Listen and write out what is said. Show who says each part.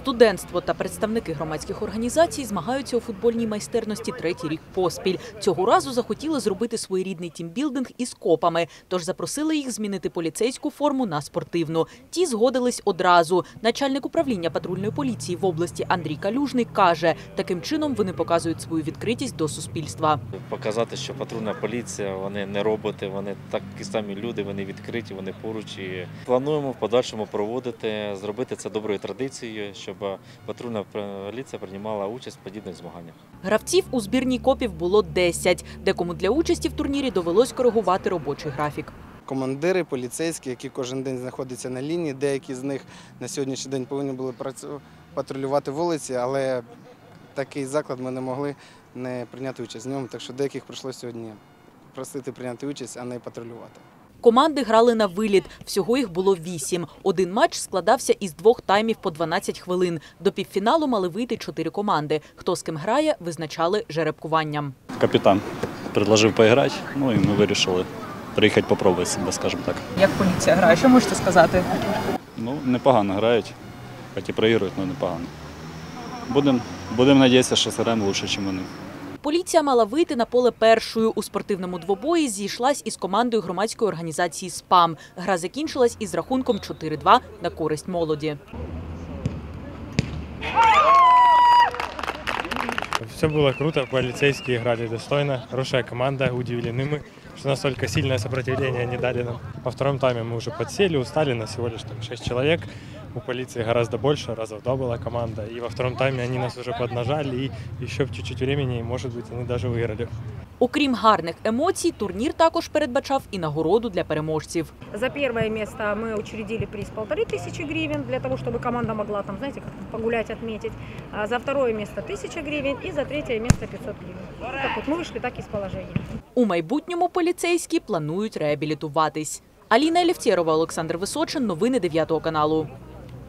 Speaker 1: Студентство та представники громадських організацій змагаються у футбольній майстерності третій рік поспіль. Цього разу захотіли зробити своєрідний тімбілдинг із копами, тож запросили їх змінити поліцейську форму на спортивну. Ті згодились одразу. Начальник управління патрульної поліції в області Андрій Калюжний каже, таким чином вони показують свою відкритість до суспільства.
Speaker 2: Показати, що патрульна поліція, вони не роботи, вони такі самі люди, вони відкриті, вони поруч. Плануємо в подальшому проводити, зробити це доброю традицією, щоб патрульна поліція приймала участь в подібних змаганнях.
Speaker 1: Гравців у збірній копів було 10. Декому для участі в турнірі довелось коригувати робочий графік.
Speaker 3: командири поліцейські, які кожен день знаходяться на лінії. Деякі з них на сьогоднішній день повинні були працю- патрулювати вулиці, але такий заклад ми не могли не прийняти участь в ньому. Так що деяких прийшлося сьогодні просити прийняти участь, а не патрулювати.
Speaker 1: Команди грали на виліт. Всього їх було вісім. Один матч складався із двох таймів по 12 хвилин. До півфіналу мали вийти чотири команди. Хто з ким грає, визначали жеребкуванням.
Speaker 4: Капітан предложив поіграти, ну і ми вирішили приїхати попробувати себе, скажімо так.
Speaker 1: Як поліція грає? Що можете сказати?
Speaker 4: Ну, непогано грають, хоч і проігрують, але непогано. Будемо будем надіятися, що зіграємо краще, ніж вони.
Speaker 1: Поліція мала вийти на поле першою. У спортивному двобої зійшлась із командою громадської організації СПАМ. Гра закінчилась із рахунком 4-2 на користь молоді.
Speaker 5: Все было круто, полицейские играли достойно, хорошая команда, удивлены мы, что настолько сильное сопротивление они дали нам. Во втором тайме мы уже подсели, устали, на всего лишь там 6 человек. У полиции гораздо больше, раза в два была команда. И во втором тайме они нас уже поднажали, и еще в чуть-чуть времени, и, может быть, они даже выиграли.
Speaker 1: Окрім гарних емоцій, турнір також передбачав і нагороду для переможців.
Speaker 6: За первое место мы учредили приз полторы тысячи гривен для того, чтобы команда могла там, знаете, как погулять, отметить. А за второе место тысяча гривен и за третье место 500 гривен. Так вот, мы вышли так из положения.
Speaker 1: У майбутньому поліцейські планують реабілітуватись. Аліна Елівтєрова, Олександр Височин. Новини 9 каналу.